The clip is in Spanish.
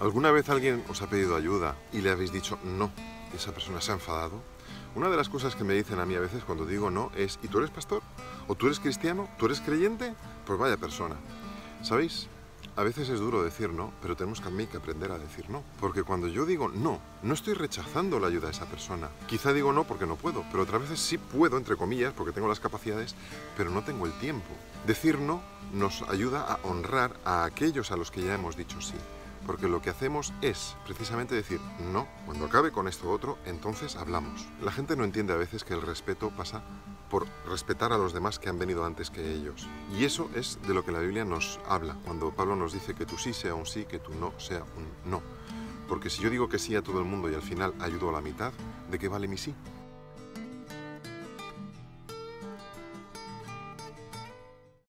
¿Alguna vez alguien os ha pedido ayuda y le habéis dicho no y esa persona se ha enfadado? Una de las cosas que me dicen a mí a veces cuando digo no es ¿y tú eres pastor? ¿O tú eres cristiano? ¿Tú eres creyente? Pues vaya persona. ¿Sabéis? A veces es duro decir no, pero tenemos también que aprender a decir no. Porque cuando yo digo no, no estoy rechazando la ayuda de esa persona. Quizá digo no porque no puedo, pero otras veces sí puedo, entre comillas, porque tengo las capacidades, pero no tengo el tiempo. Decir no nos ayuda a honrar a aquellos a los que ya hemos dicho sí porque lo que hacemos es precisamente decir, no, cuando acabe con esto otro, entonces hablamos. La gente no entiende a veces que el respeto pasa por respetar a los demás que han venido antes que ellos. Y eso es de lo que la Biblia nos habla, cuando Pablo nos dice que tu sí sea un sí, que tu no sea un no. Porque si yo digo que sí a todo el mundo y al final ayudo a la mitad, ¿de qué vale mi sí?